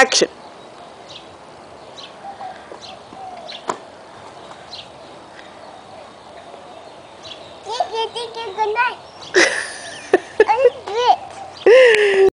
Action. Good night.